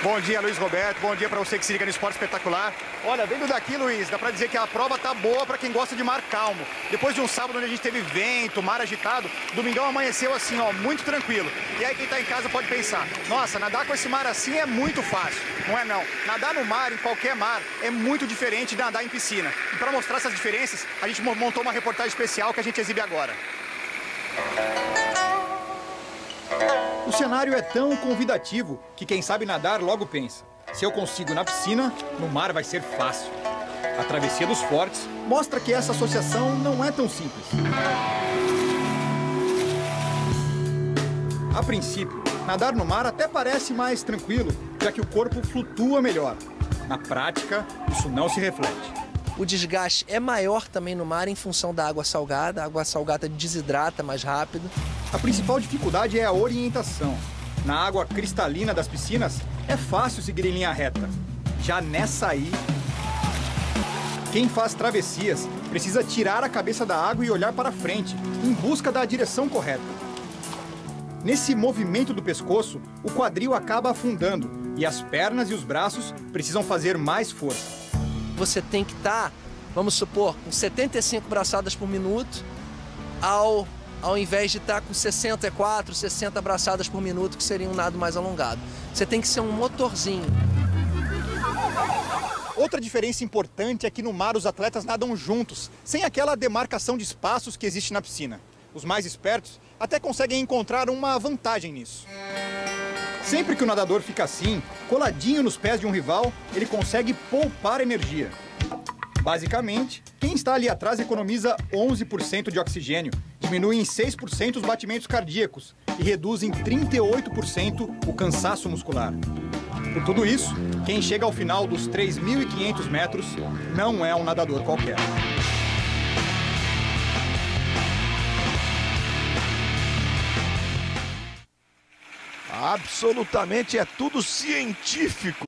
Bom dia, Luiz Roberto. Bom dia para você que se liga no Esporte Espetacular. Olha, vendo daqui, Luiz, dá para dizer que a prova tá boa para quem gosta de mar calmo. Depois de um sábado onde a gente teve vento, mar agitado, domingão amanheceu assim, ó, muito tranquilo. E aí quem tá em casa pode pensar, nossa, nadar com esse mar assim é muito fácil. Não é não. Nadar no mar, em qualquer mar, é muito diferente de nadar em piscina. E para mostrar essas diferenças, a gente montou uma reportagem especial que a gente exibe agora. O cenário é tão convidativo que quem sabe nadar logo pensa: se eu consigo na piscina, no mar vai ser fácil. A travessia dos fortes mostra que essa associação não é tão simples. A princípio, nadar no mar até parece mais tranquilo, já que o corpo flutua melhor. Na prática, isso não se reflete. O desgaste é maior também no mar em função da água salgada. A água salgada desidrata mais rápido. A principal dificuldade é a orientação. Na água cristalina das piscinas, é fácil seguir em linha reta. Já nessa aí, quem faz travessias precisa tirar a cabeça da água e olhar para frente, em busca da direção correta. Nesse movimento do pescoço, o quadril acaba afundando e as pernas e os braços precisam fazer mais força. Você tem que estar, tá, vamos supor, com 75 braçadas por minuto, ao ao invés de estar com 64, 60 braçadas por minuto, que seria um nado mais alongado. Você tem que ser um motorzinho. Outra diferença importante é que no mar os atletas nadam juntos, sem aquela demarcação de espaços que existe na piscina. Os mais espertos até conseguem encontrar uma vantagem nisso. Sempre que o nadador fica assim, coladinho nos pés de um rival, ele consegue poupar energia. Basicamente, quem está ali atrás economiza 11% de oxigênio, diminui em 6% os batimentos cardíacos e reduz em 38% o cansaço muscular. Por tudo isso, quem chega ao final dos 3.500 metros não é um nadador qualquer. Absolutamente é tudo científico.